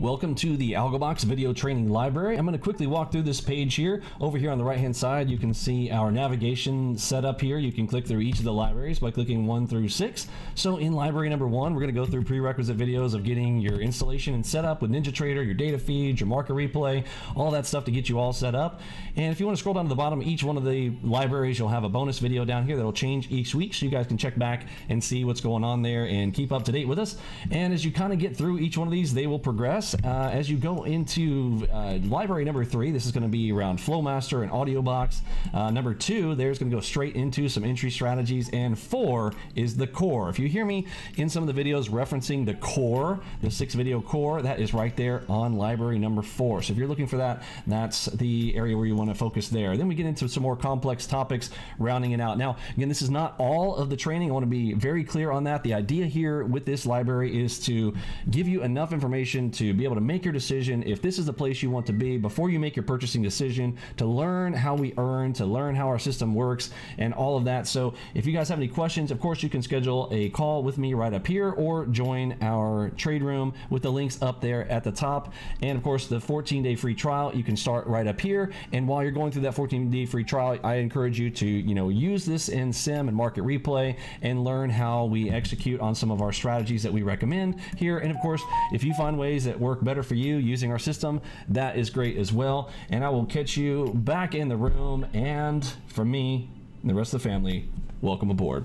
Welcome to the AlgoBox Video Training Library. I'm going to quickly walk through this page here. Over here on the right hand side, you can see our navigation set up here. You can click through each of the libraries by clicking one through six. So in library number one, we're going to go through prerequisite videos of getting your installation and setup with NinjaTrader, your data feeds, your market replay, all that stuff to get you all set up. And if you want to scroll down to the bottom, each one of the libraries, you'll have a bonus video down here that'll change each week so you guys can check back and see what's going on there and keep up to date with us. And as you kind of get through each one of these, they will progress uh, as you go into uh, library number three, this is going to be around Flowmaster and AlgoBox. Uh, number two, there's going to go straight into some entry strategies. And four is the core. If you hear me in some of the videos referencing the core, the six video core, that is right there on library number four. So if you're looking for that, that's the area where you want to focus there. Then we get into some more complex topics, rounding it out. Now, again, this is not all of the training. I want to be very clear on that. The idea here with this library is to give you enough information to be able to make your decision if this is the place you want to be before you make your purchasing decision to learn how we earn, to learn how our system works, and all of that. So if you guys have any questions, of course, you can schedule a call with me right up here or join our trade room with the links up there at the top. And of course, the 14 day free trial, you can start right up here. And while you're going through that 14 day free trial, I encourage you to, you know, use this in sim and market replay and learn how we execute on some of our strategies that we recommend here. And of course, if you find ways that work better for you using our system, that is great as well. And I will catch you back in the room. And for me and the rest of the family, welcome aboard.